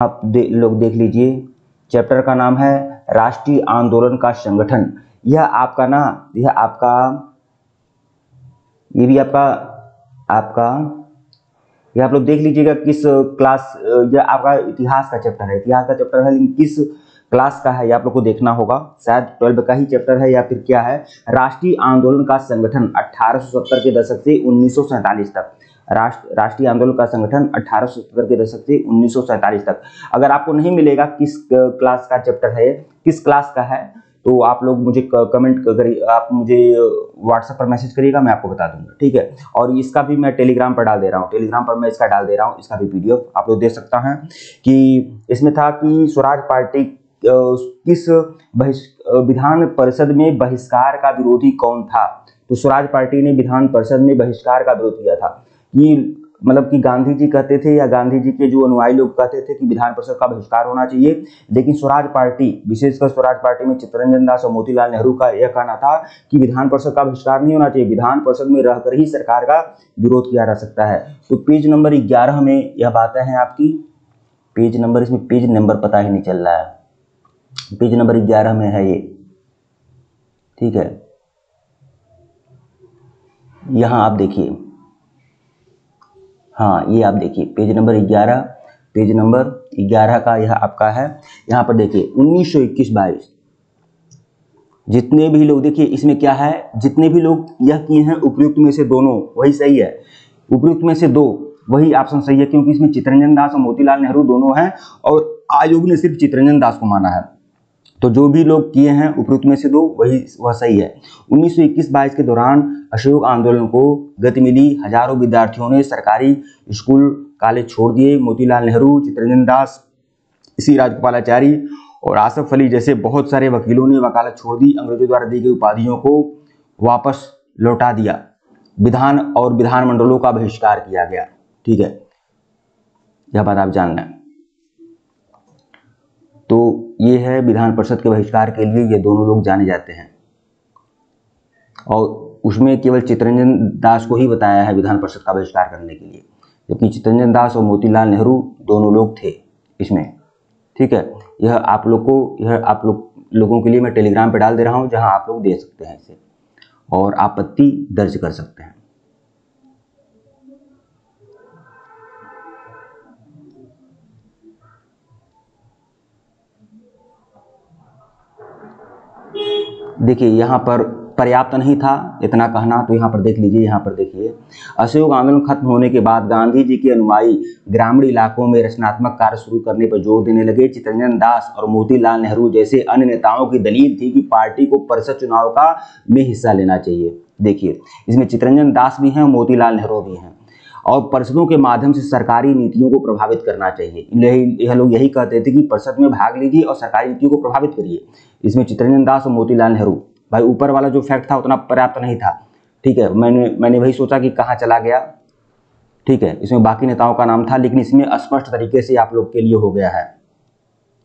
आप दे, लोग देख लीजिए। चैप्टर का नाम है राष्ट्रीय आंदोलन का संगठन। यह आपका ना यह आपका ये भी आपका आपका ये आप लोग देख लीजिएगा किस क्लास यह आपका इतिहास का चैप्टर है। इतिहास का चैप्टर है लेकिन किस क्लास का है ये आप लोग को देखना होगा। शायद ट्वेल्व का ही चैप्टर है या फिर क्या है? राष्ट्रीय आंदोलन का संगठन 1870 के दशक से उन्नीस तक। राष्ट्र, राष्ट्रीय आंदोलन का संगठन अठारह के दशक से उन्नीस सौ सैंतालीस तक। अगर आपको नहीं मिलेगा किस क्लास का चैप्टर है, किस क्लास का है तो आप लोग मुझे कमेंट करिए, आप मुझे व्हाट्सएप पर मैसेज करिएगा, मैं आपको बता दूँगा, ठीक है? और इसका भी मैं टेलीग्राम पर डाल दे रहा हूँ टेलीग्राम पर मैं इसका डाल दे रहा हूँ, इसका भी वीडियो आप लोग देख सकता है कि इसमें था कि स्वराज पार्टी किस विधान परिषद में बहिष्कार का विरोधी कौन था? तो स्वराज पार्टी ने विधान परिषद में बहिष्कार का विरोध किया था। कि मतलब कि गांधी जी कहते थे या गांधी जी के जो अनुयायी लोग कहते थे कि विधान परिषद का बहिष्कार होना चाहिए। लेकिन स्वराज पार्टी, विशेषकर स्वराज पार्टी में चित्तरंजन दास और मोतीलाल नेहरू का यह कहना था कि विधान परिषद का बहिष्कार नहीं होना चाहिए। विधान परिषद में रहकर ही सरकार का विरोध किया जा सकता है। तो पेज नंबर ग्यारह में यह बातें हैं आपकी। पेज नंबर, इसमें पेज नंबर पता ही नहीं चल रहा है। पेज नंबर ग्यारह में है ये। ठीक है? यहाँ आप देखिए। हाँ ये आप देखिए पेज नंबर ग्यारह पेज नंबर ग्यारह का यह आपका है। यहाँ पर देखिए, उन्नीस सौ इक्कीस बाईस। जितने भी लोग, देखिए, इसमें क्या है? जितने भी लोग यह किए हैं, उपयुक्त में से दोनों, वही सही है। उपयुक्त में से दो, वही ऑप्शन सही है, क्योंकि इसमें चित्रंजन दास और मोतीलाल नेहरू दोनों हैं, और आयोग ने सिर्फ़ चित्रंजन दास को माना है। तो जो भी लोग किए हैं उपयुक्त में से दो, वही, वह सही है। 1921-22 के दौरान अशोक आंदोलन को गति मिली। हज़ारों विद्यार्थियों ने सरकारी स्कूल, कॉलेज छोड़ दिए। मोतीलाल नेहरू, चित्रंजन दास इसी राजगोपालाचारी और आसफ अली जैसे बहुत सारे वकीलों ने वकालत छोड़ दी। अंग्रेज़ों द्वारा दी गई उपाधियों को वापस लौटा दिया। विधान और विधानमंडलों का बहिष्कार किया गया। ठीक है? यह बात आप जान लें तो ये है विधान परिषद के बहिष्कार के लिए ये दोनों लोग जाने जाते हैं। और उसमें केवल चित्रंजन दास को ही बताया है विधान परिषद का बहिष्कार करने के लिए। जबकि चित्रंजन दास और मोतीलाल नेहरू दोनों लोग थे इसमें। ठीक है? यह आप लोग को, यह आप लोग, लोगों के लिए मैं टेलीग्राम पे डाल दे रहा हूँ, जहाँ आप लोग दे सकते हैं इसे। और आपत्ति दर्ज कर सकते हैं। देखिए, यहाँ पर पर्याप्त नहीं था, इतना कहना तो यहाँ पर देख लीजिए, यहाँ पर देखिए। असहयोग आंदोलन खत्म होने के बाद गांधी जी के अनुयायी ग्रामीण इलाकों में रचनात्मक कार्य शुरू करने पर ज़ोर देने लगे। चित्रंजन दास और मोतीलाल नेहरू जैसे अन्य नेताओं की दलील थी कि पार्टी को परिषद चुनाव का में हिस्सा लेना चाहिए। देखिए, इसमें चितरंजन दास भी हैं, मोतीलाल नेहरू भी हैं। और परिषदों के माध्यम से सरकारी नीतियों को प्रभावित करना चाहिए। यह लोग यही कहते थे कि परिषद में भाग लीजिए और सरकारी नीतियों को प्रभावित करिए। इसमें चित्रंजन दास और मोतीलाल नेहरू। भाई, ऊपर वाला जो फैक्ट था उतना पर्याप्त नहीं था। ठीक है, मैंने मैंने वही सोचा कि कहाँ चला गया। ठीक है, इसमें बाकी नेताओं का नाम था, लेकिन इसमें स्पष्ट तरीके से आप लोग के लिए हो गया है।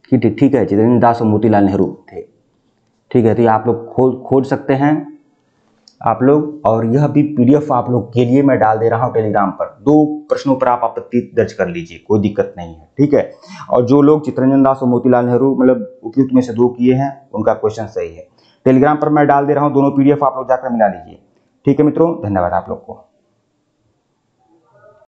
कि ठीक है चित्रंजन दास और मोतीलाल नेहरू थे। ठीक है तो ये आप लोग खोज खोज सकते हैं। आप लोग, और यह भी पीडीएफ आप लोग के लिए मैं डाल दे रहा हूँ टेलीग्राम पर। दो प्रश्नों पर आप आपत्ति दर्ज कर लीजिए, कोई दिक्कत नहीं है, ठीक है? और जो लोग चित्रंजन दास और मोतीलाल नेहरू मतलब उपयुक्त में से दो किए हैं, उनका क्वेश्चन सही है। टेलीग्राम पर मैं डाल दे रहा हूँ, दोनों पीडीएफ आप लोग जाकर मिला लीजिए। ठीक है मित्रों, धन्यवाद आप लोग को।